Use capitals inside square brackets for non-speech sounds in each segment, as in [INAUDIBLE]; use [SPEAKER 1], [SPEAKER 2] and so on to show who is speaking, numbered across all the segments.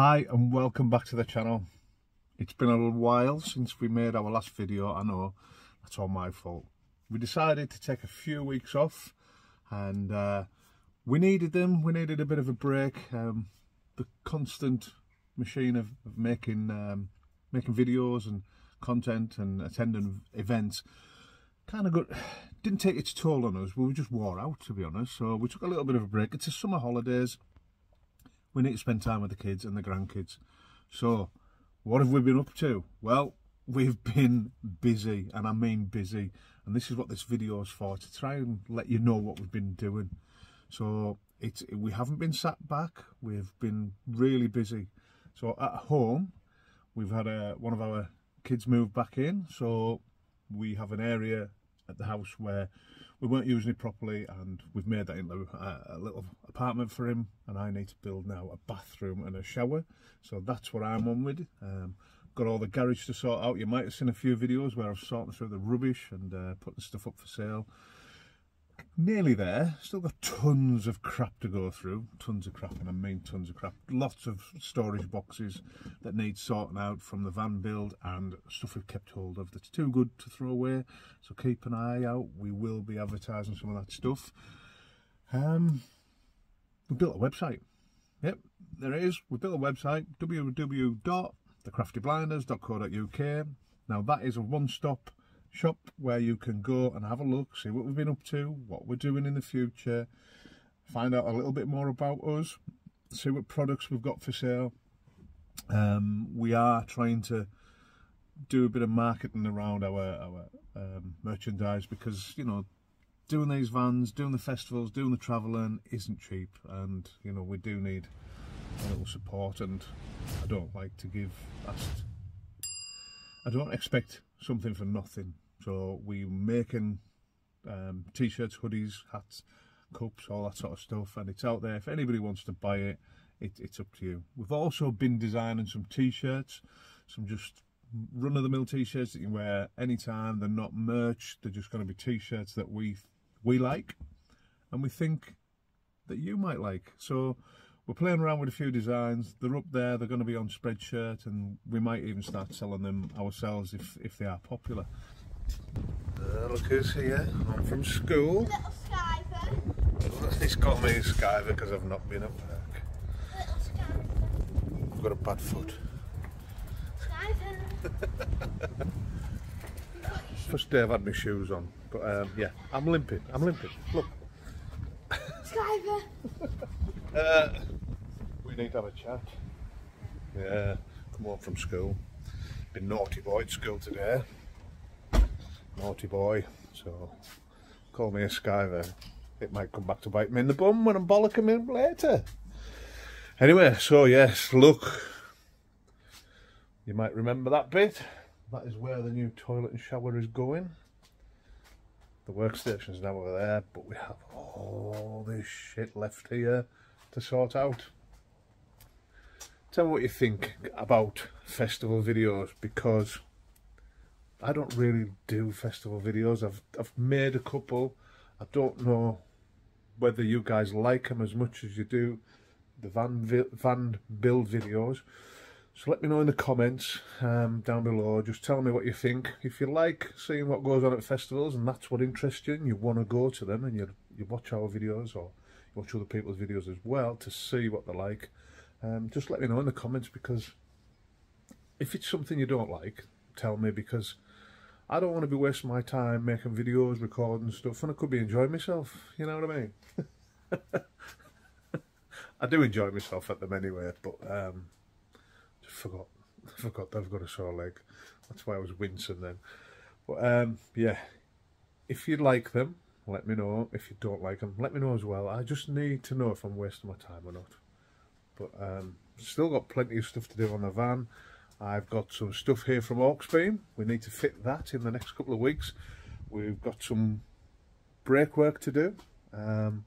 [SPEAKER 1] Hi and welcome back to the channel. It's been a little while since we made our last video, I know, that's all my fault. We decided to take a few weeks off and uh, we needed them, we needed a bit of a break. Um, the constant machine of, of making, um, making videos and content and attending events kind of got didn't take its toll on us we were just wore out to be honest so we took a little bit of a break it's the summer holidays we need to spend time with the kids and the grandkids. So what have we been up to? Well we've [LAUGHS] been busy and i mean busy and this is what this video is for to try and let you know what we've been doing. So it's we haven't been sat back we've been really busy. So at home we've had a one of our kids move back in so we have an area at the house where we weren't using it properly and we've made that into a, a, little apartment for him and I need to build now a bathroom and a shower. So that's what I'm on with. Um, got all the garage to sort out. You might have seen a few videos where I was sorting through the rubbish and uh, putting stuff up for sale nearly there. Still got tons of crap to go through. Tons of crap and I mean tons of crap. Lots of storage boxes that need sorting out from the van build and stuff we've kept hold of that's too good to throw away. So keep an eye out. We will be advertising some of that stuff. Um we built a website. Yep there it is. We built a website www.thecraftyblinders.co.uk now that is a one-stop shop where you can go and have a look, see what we've been up to, what we're doing in the future, find out a little bit more about us, see what products we've got for sale. Um, we are trying to do a bit of marketing around our, our um, merchandise because, you know, doing these vans, doing the festivals, doing the travelling isn't cheap and, you know, we do need a little support and I don't like to give, I don't expect something for nothing. So we're making um, t-shirts, hoodies, hats, cups, all that sort of stuff, and it's out there. If anybody wants to buy it, it it's up to you. We've also been designing some t-shirts, some just run-of-the-mill t-shirts that you wear anytime. They're not merch. They're just going to be t-shirts that we we like, and we think that you might like. So we're playing around with a few designs. They're up there. They're going to be on Spreadshirt, and we might even start selling them ourselves if if they are popular. Uh, look who's here. I'm from school.
[SPEAKER 2] Little Skyver. [LAUGHS]
[SPEAKER 1] He's called me Skyver because I've not been at work.
[SPEAKER 2] Little Skyver.
[SPEAKER 1] I've got a bad foot.
[SPEAKER 2] Skyver. [LAUGHS]
[SPEAKER 1] First day I've had my shoes on, but um, yeah, I'm limping. I'm limping. Look.
[SPEAKER 2] Skyver. [LAUGHS]
[SPEAKER 1] Uh, need to have a chat. Yeah, come home from school. Been naughty boy at school today. Naughty boy, so call me a skyver. It might come back to bite me in the bum when I'm bollocking him later. Anyway, so yes, look. You might remember that bit. That is where the new toilet and shower is going. The workstation's now over there, but we have all this shit left here to sort out. Tell me what you think about festival videos because I don't really do festival videos. I've I've made a couple. I don't know whether you guys like them as much as you do the van van build videos. So let me know in the comments um, down below. Just tell me what you think. If you like seeing what goes on at festivals and that's what interests you and you want to go to them and you you watch our videos or you watch other people's videos as well to see what they're like, um, just let me know in the comments because if it's something you don't like, tell me because I don't want to be wasting my time making videos, recording stuff and I could be enjoying myself, you know what I mean? [LAUGHS] I do enjoy myself at them anyway, but um, just forgot, [LAUGHS] forgot that I've got a sore leg. That's why I was wincing then. But um, yeah, if you like them, let me know. If you don't like them, let me know as well. I just need to know if I'm wasting my time or not. But um, still got plenty of stuff to do on the van. I've got some stuff here from Auxbeam. We need to fit that in the next couple of weeks. We've got some brake work to do. Um,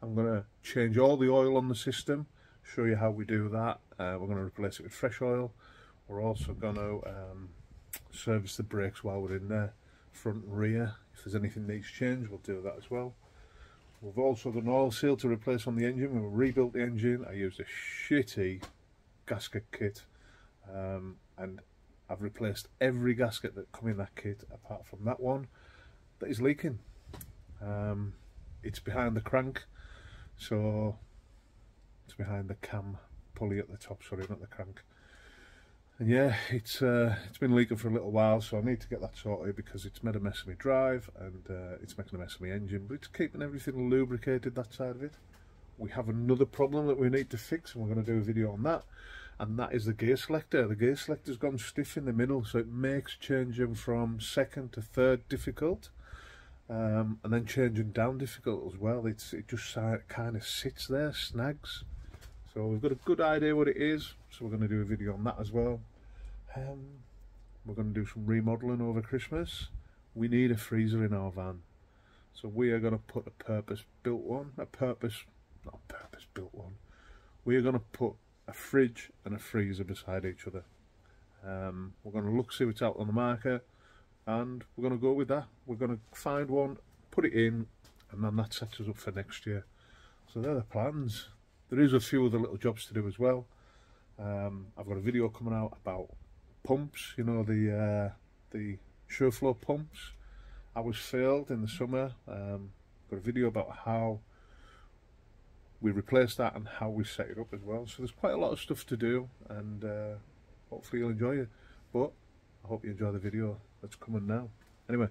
[SPEAKER 1] I'm going to change all the oil on the system, show you how we do that. Uh, we're going to replace it with fresh oil. We're also going to um, service the brakes while we're in there, front and rear. If there's anything needs change, we'll do that as well. We've also done oil seal to replace on the engine. We rebuilt the engine. I used a shitty gasket kit, um, and I've replaced every gasket that come in that kit apart from that one that is leaking. Um, it's behind the crank, so it's behind the cam pulley at the top. Sorry, not the crank. And yeah, it's uh, it's been leaking for a little while, so I need to get that sorted because it's made a mess of my drive and uh, it's making a mess of my engine, but it's keeping everything lubricated that side of it. We have another problem that we need to fix, and we're going to do a video on that. And that is the gear selector. The gear selector's gone stiff in the middle, so it makes changing from second to third difficult. Um, and then changing down difficult as well. It's it just kind of sits there, snags. So we've got a good idea what it is, so we're going to do a video on that as well. Um, we're going to do some remodelling over Christmas. We need a freezer in our van. So we are going to put a purpose-built one, a purpose, not a purpose-built one. We are going to put a fridge and a freezer beside each other. Um, we're going to look, see what's out on the market, and we're going to go with that. We're going to find one, put it in, and then that sets us up for next year. So they're the plans. There is a few other little jobs to do as well. Um, I've got a video coming out about pumps, you know, the uh, the Shurflo pumps. I was failed in the summer. Um, got a video about how we replaced that and how we set it up as well. So there's quite a lot of stuff to do and uh, hopefully you'll enjoy it. But I hope you enjoy the video that's coming now. Anyway,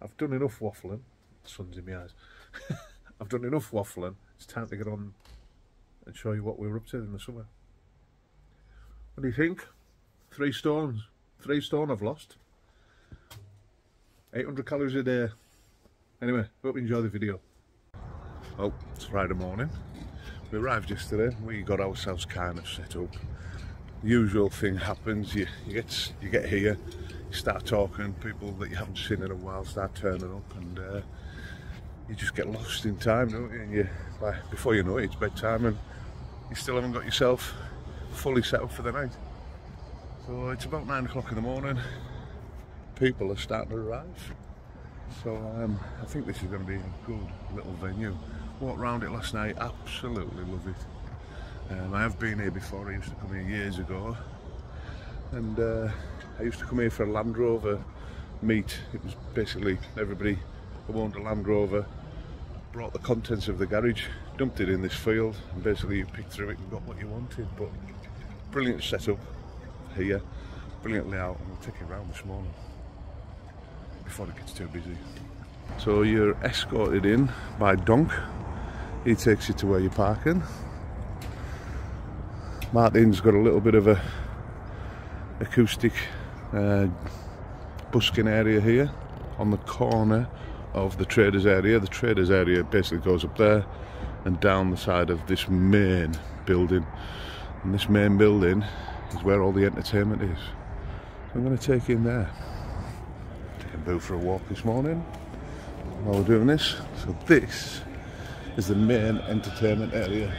[SPEAKER 1] I've done enough waffling. The sun's in my eyes. [LAUGHS] I've done enough waffling. It's time to get on and show you what we were up to in the summer. What do you think? Three stones. Three stone I've lost. 800 calories a day. Anyway, hope you enjoy the video. Oh, it's Friday morning. We arrived yesterday. We got ourselves kind of set up. The usual thing happens. You, you get you get here, you start talking. People that you haven't seen in a while start turning up, and uh, you just get lost in time, don't you? And you, by, before you know it, it's bedtime, and you still haven't got yourself fully set up for the night. So it's about nine o'clock in the morning. People are starting to arrive. So um, I think this is going to be a good little venue. Walked around it last night, absolutely love it. Um, I have been here before, I used to come here years ago. And uh, I used to come here for a Land Rover meet. It was basically everybody who owned a Land Rover brought the contents of the garage, dumped it in this field, and basically you picked through it and got what you wanted. But brilliant setup here, brilliant layout, and we'll take it around this morning before it gets too busy. So you're escorted in by Donk. He takes you to where you're parking. Martin's got a little bit of a acoustic uh, busking area here on the corner of the traders area. The traders area basically goes up there and down the side of this main building. And this main building is where all the entertainment is. So I'm going to take in there. Taking Boo for a walk this morning while we're doing this. So this is the main entertainment area.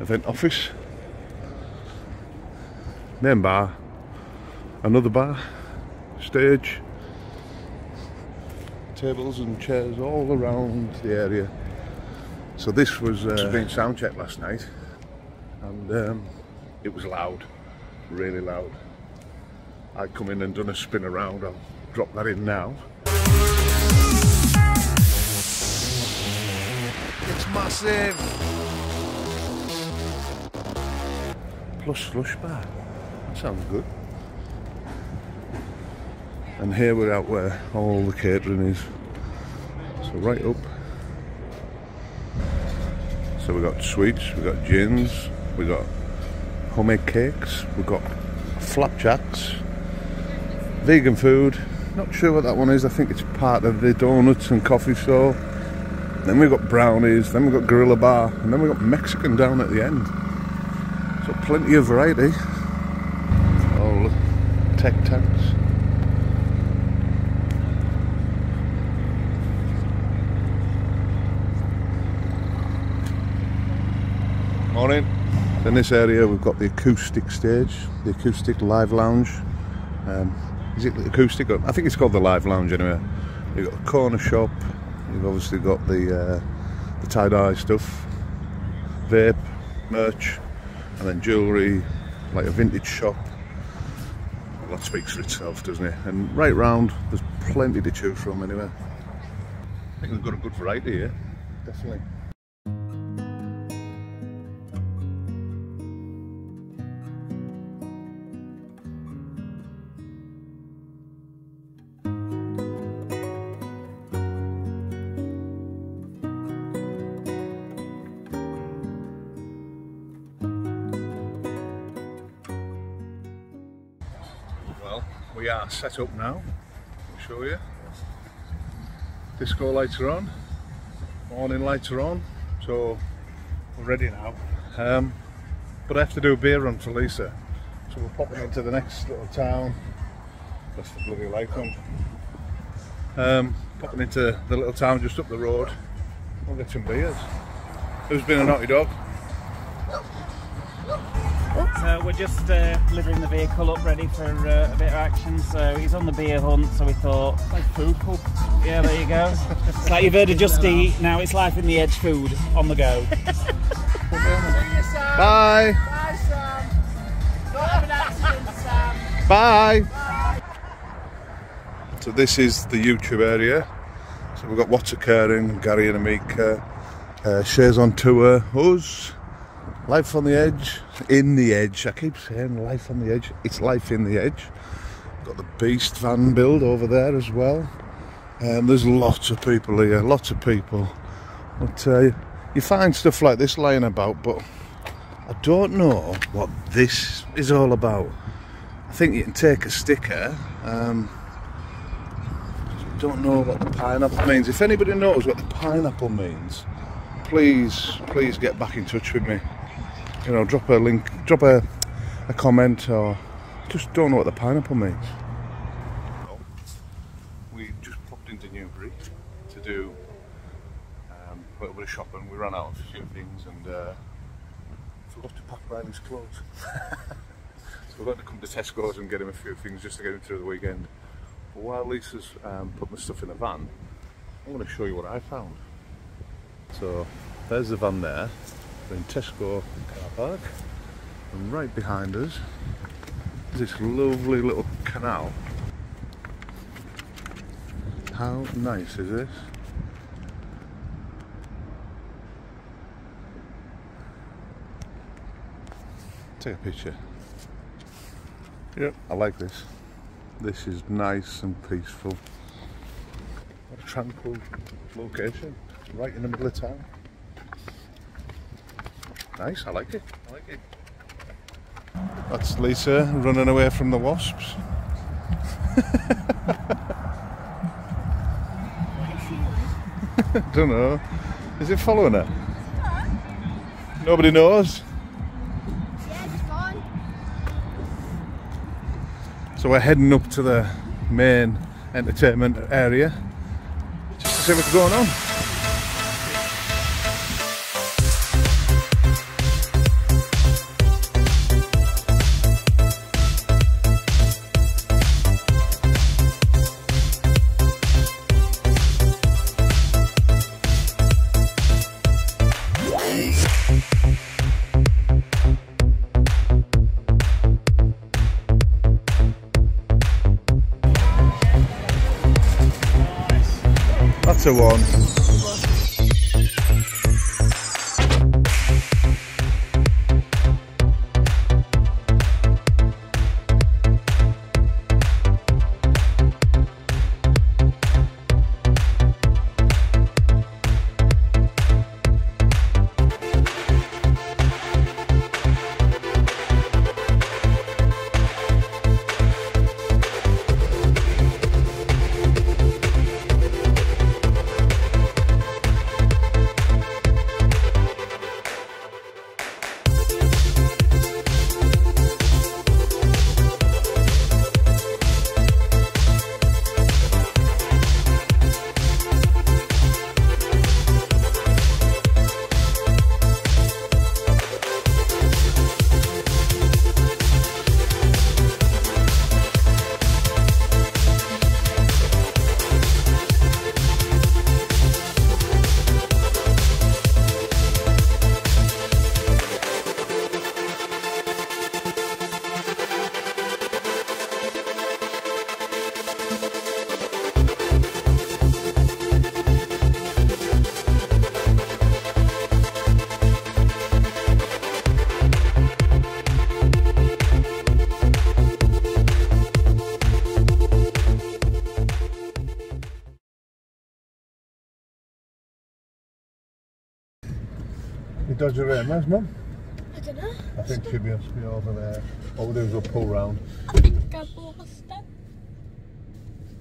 [SPEAKER 1] Event office. Main bar. Another bar. Stage tables and chairs all around the area. So this was uh, being sound checked last night, and um, it was loud, really loud. I'd come in and done a spin around. I'll drop that in now. It's massive. Plus slush bar. That sounds good. And here we're out where all the catering is. So right up. So we've got sweets, we've got gins, we've got homemade cakes, we've got flapjacks, vegan food. Not sure what that one is, I think it's part of the donuts and coffee store. Then we've got brownies, then we've got gorilla bar, and then we've got Mexican down at the end. So plenty of variety. All tech tanks. Morning. In this area we've got the acoustic stage, the acoustic live lounge. Um, is it acoustic? I think it's called the live lounge anyway. You've got a corner shop. You've obviously got the uh, the tie dye stuff, vape, merch, and then jewellery, like a vintage shop. Well, that speaks for itself, doesn't it? And right round, there's plenty to choose from anyway. I think we've got a good variety here, definitely. We are set up now. I'll show you. Disco are on, morning are on, so we're ready now. Um, but I have to do a beer run for Lisa, so we're popping into the next little town. That's the bloody light on. Um, popping into the little town just up the road. We'll get some beers. Who's been a naughty dog?
[SPEAKER 3] So we're just uh, delivering the vehicle up ready for uh, a bit of action. So he's on the beer hunt, so we thought,
[SPEAKER 1] Like food pub.
[SPEAKER 3] yeah, there you go. it's like you've heard of Just Eat, now it's life in the edge food on the go. [LAUGHS]
[SPEAKER 1] Bye.
[SPEAKER 2] Bye, Sam. Don't have an accident, Sam.
[SPEAKER 1] Bye. So this is the YouTube area. So we've got what's occurring, Gary and Amika, uh, Shares on tour, us, Life on the Edge, in the Edge. I keep saying Life on the Edge. It's Life in the Edge. Got the Beast van build over there as well. And there's lots of people here, lots of people. But uh, you find stuff like this lying about, but I don't know what this is all about. I think you can take a sticker. Um, don't know what the pineapple means. If anybody knows what the pineapple means, please, please get back in touch with me. You know, drop a link, drop a, a comment, or just don't know what the pineapple means. We just popped into Newbury to do um, a little bit of shopping. We ran out of a few things and uh, forgot to pack Riley's clothes. [LAUGHS] so we're going to come to Tesco's and get him a few things just to get him through the weekend. But while Lisa's um, putting the stuff in the van, I'm going to show you what I found. So there's the van there. In Tesco car park, and right behind us is this lovely little canal. How nice is this? Take a picture. Yep, I like this. This is nice and peaceful. What a tranquil location, right in the middle of town. Nice, I like it. I like it. That's Lisa running away from the wasps. [LAUGHS] Don't know. Is it following her? Nobody knows.
[SPEAKER 2] Yeah.
[SPEAKER 1] So we're heading up to the main entertainment area just to see what's going on. That's a You dodge her in, where's mum?
[SPEAKER 2] I don't know.
[SPEAKER 1] I think she'll be, be over there. All we do is we'll pull round.
[SPEAKER 2] I think I've lost it.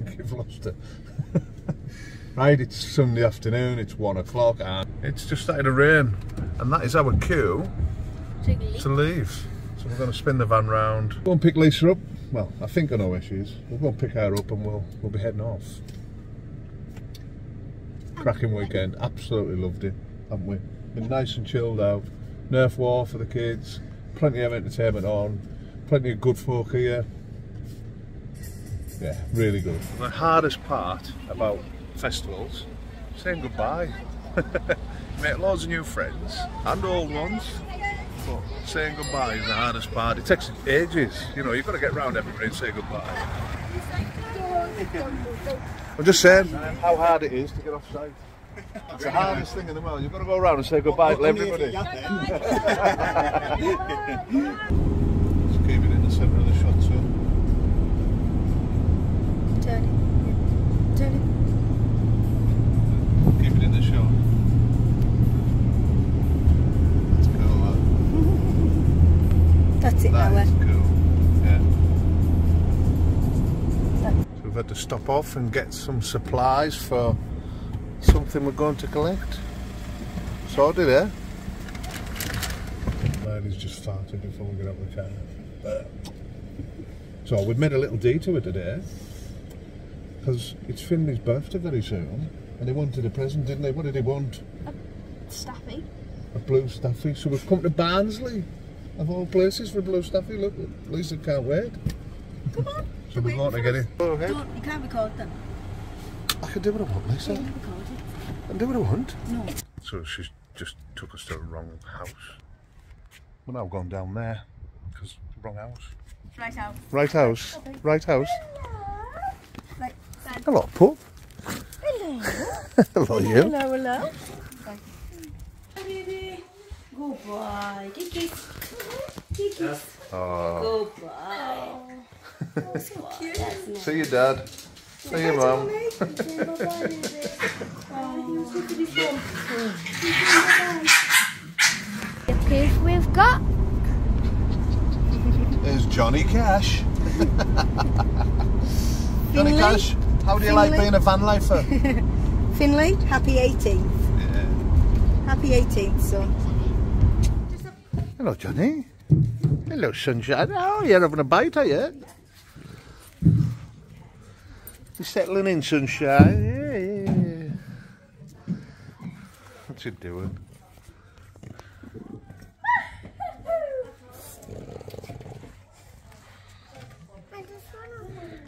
[SPEAKER 2] [LAUGHS]
[SPEAKER 1] You've lost her. [LAUGHS] right, it's Sunday afternoon, it's one o'clock, and it's just started to rain. And that is our cue to leave. So we're going to spin the van round. Go and pick Lisa up. Well, I think I know where she is. We'll go and pick her up and we'll we'll be heading off. Cracking weekend. Absolutely loved it, haven't we? Been nice and chilled out. Nerf war for the kids. Plenty of entertainment on. Plenty of good folk here. Yeah, really good. The hardest part about festivals, saying goodbye. [LAUGHS] Make loads of new friends and old ones. But saying goodbye is the hardest part. It takes ages. You know, you've got to get round everybody and say goodbye. I'm just saying how hard it is to get off site. It's the hardest thing in the world. You've got to go around and say goodbye to everybody. [LAUGHS] Just keep it in the centre of the shot, so.
[SPEAKER 2] Turn it. Turn
[SPEAKER 1] Keep it in the shot. That's cool,
[SPEAKER 2] it. [LAUGHS] That's it
[SPEAKER 1] that.
[SPEAKER 2] now.
[SPEAKER 1] That is
[SPEAKER 2] eh?
[SPEAKER 1] cool. Yeah. So we've had to stop off and get some supplies for something we're going to collect. Sorted, eh? Lady's just farted before we get out of the car. So we've made a little detour today because it's Finley's birthday very soon and he wanted a present, didn't he? What did he want?
[SPEAKER 2] A staffy.
[SPEAKER 1] A blue staffy. So we've come to Barnsley, of all places, for a blue staffy. Look, Lisa can't wait.
[SPEAKER 2] Come on.
[SPEAKER 1] So we're going to get it. Go ahead.
[SPEAKER 2] Don't, you can't record them.
[SPEAKER 1] I can do what I want, Lisa.
[SPEAKER 2] Don't record it.
[SPEAKER 1] I do what I want.
[SPEAKER 2] No.
[SPEAKER 1] So she's just took us to the wrong house. We're now going down there because wrong house.
[SPEAKER 2] Right out.
[SPEAKER 1] Right house. Right house.
[SPEAKER 2] Right.
[SPEAKER 1] Hello, pup.
[SPEAKER 2] Hello. [LAUGHS]
[SPEAKER 1] Hello, you.
[SPEAKER 2] Hello, hello. Baby. Good boy. Kiki. Kiki.
[SPEAKER 1] Oh, uh,
[SPEAKER 2] Good boy. [LAUGHS] Oh, so cute. Nice.
[SPEAKER 1] see you, Dad. See you, Mum. [LAUGHS]
[SPEAKER 2] Okay, we've got
[SPEAKER 1] There's Johnny Cash. Johnny
[SPEAKER 2] Finley.
[SPEAKER 1] Cash, how do you like being a van lifer? [LAUGHS]
[SPEAKER 2] Finley. Happy 18th.
[SPEAKER 1] yeah.
[SPEAKER 2] Happy 18th, son.
[SPEAKER 1] Hello, Johnny. Hello, sunshine. Oh, you're having a bite, are you? You're settling in, sunshine? Yeah, yeah. What's he doing?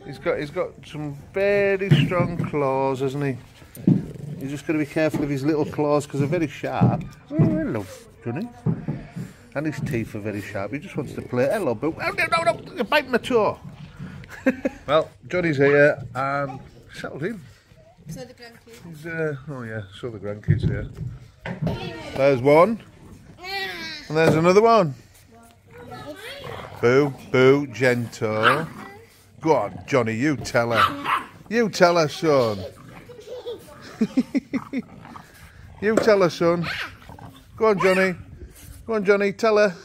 [SPEAKER 1] He's got he's got some very strong claws, hasn't he? He's just got to be careful of his little claws because they're very sharp. Oh, hello, Johnny. And his teeth are very sharp. He just wants to play. Hello, Boo. Oh, no, no, no, you're biting my toe. [LAUGHS] well, Johnny's here and settled in.
[SPEAKER 2] So the grandkids.
[SPEAKER 1] He's, uh, oh yeah, so the grandkids here. There's one. And there's another one. Boo, boo, gentle. Go on, Johnny, you tell her. You tell her, son. [LAUGHS] you tell her, son. Go on, Johnny. Go on, Johnny, tell her.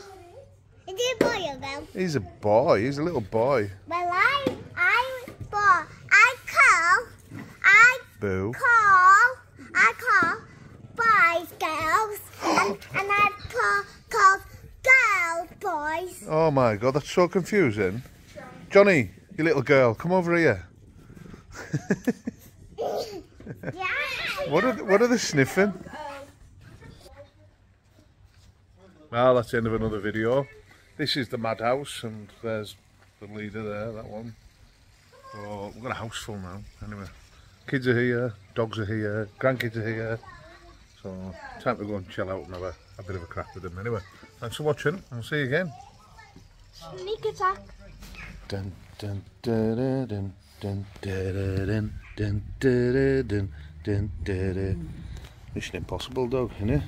[SPEAKER 4] Is it a boy or girl?
[SPEAKER 1] He's a boy, he's a little boy.
[SPEAKER 4] Well, I, I, boy, I call, I
[SPEAKER 1] Boo.
[SPEAKER 4] call, I call boys girls, and, and I call, call girls boys.
[SPEAKER 1] Oh my god, that's so confusing. Johnny, you little girl, come over here.
[SPEAKER 4] Yeah. [LAUGHS]
[SPEAKER 1] What are, what are they sniffing? Well, that's the end of another video. This is the madhouse, and there's the leader there, that one. So we've got a house full now. Anyway, kids are here, dogs are here, grandkids are here. So time to go and chill out and have a, a bit of a crack with them. Anyway, thanks for watching. I'll see you again.
[SPEAKER 4] Sneak attack.
[SPEAKER 1] Dun dun dun dun dun dun dun dun dun dun. Mission Impossible dog, innit?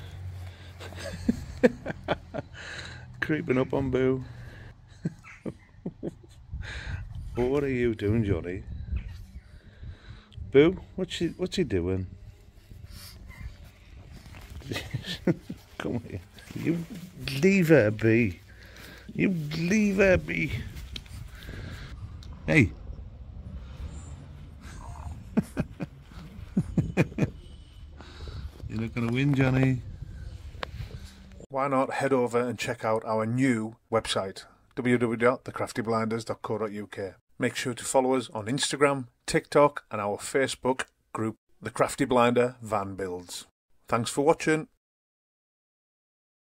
[SPEAKER 1] [LAUGHS] Creeping up on Boo. [LAUGHS] what are you doing, Johnny? Boo, what's he what's he doing? [LAUGHS] Come here. You leave her be. You leave her be. Hey. [LAUGHS] You're not going to win, Johnny. Why not head over and check out our new website, www.thecraftyblinders.co.uk. Make sure to follow us on Instagram, TikTok, and our Facebook group, The Crafty Blinder Van Builds. Thanks for watching.